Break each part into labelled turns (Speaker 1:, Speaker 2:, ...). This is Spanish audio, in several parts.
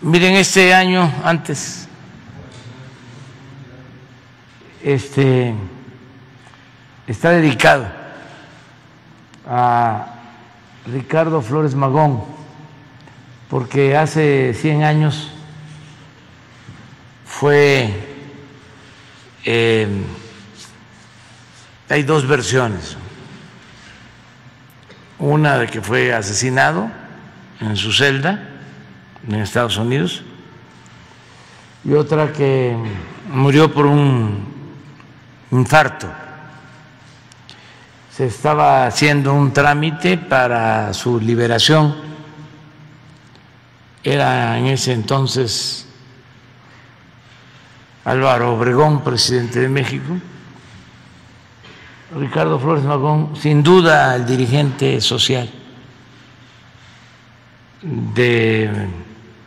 Speaker 1: Miren, este año antes, este está dedicado a Ricardo Flores Magón, porque hace 100 años fue, eh, hay dos versiones, una de que fue asesinado en su celda en Estados Unidos y otra que murió por un infarto. Se estaba haciendo un trámite para su liberación. Era en ese entonces Álvaro Obregón, presidente de México. Ricardo Flores Magón, sin duda el dirigente social de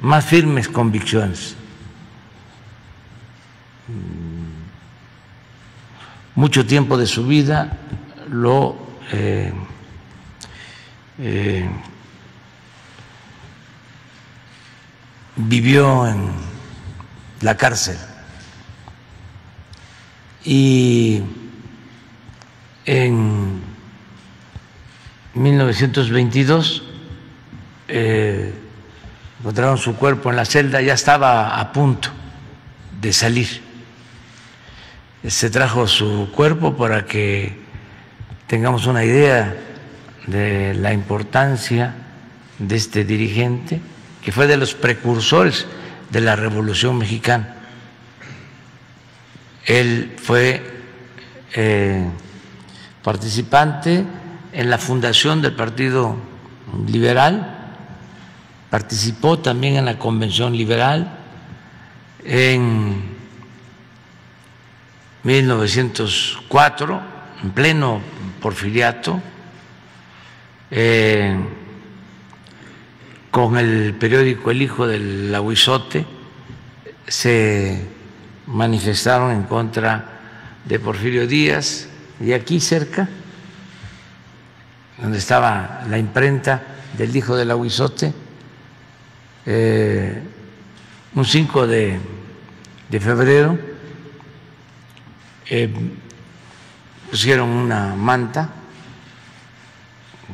Speaker 1: más firmes convicciones. Mucho tiempo de su vida lo eh, eh, vivió en la cárcel y en 1922 eh, encontraron su cuerpo en la celda, ya estaba a punto de salir. Se trajo su cuerpo para que tengamos una idea de la importancia de este dirigente, que fue de los precursores de la Revolución Mexicana. Él fue eh, participante en la fundación del Partido Liberal, participó también en la Convención Liberal en 1904, en pleno porfiriato, eh, con el periódico El Hijo del Aguizote, se manifestaron en contra de Porfirio Díaz y aquí cerca, donde estaba la imprenta del Hijo del Aguizote, eh, un 5 de, febrero, eh, pusieron una manta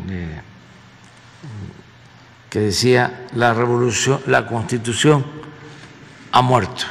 Speaker 1: eh, que decía la revolución, la constitución ha muerto.